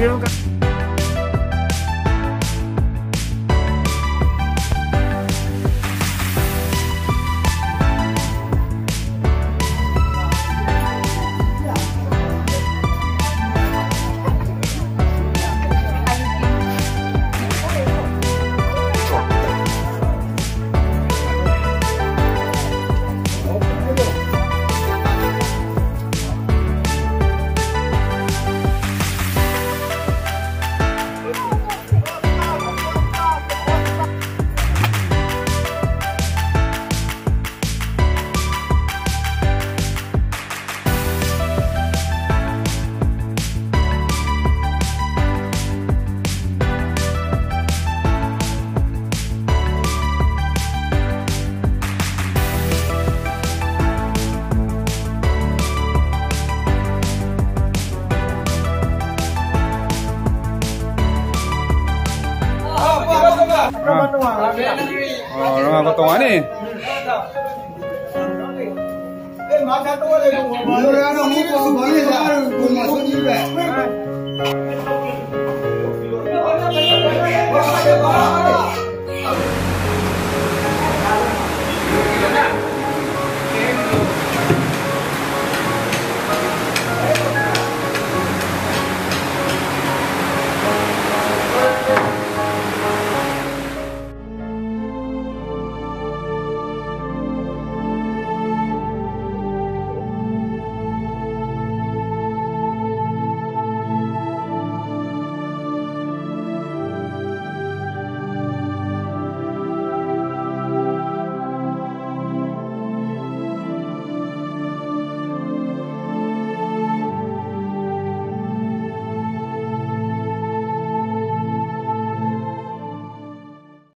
vieron... ờ nó có to nè Hãy subscribe cho kênh Ghiền Mì Gõ Để không bỏ lỡ những video hấp dẫn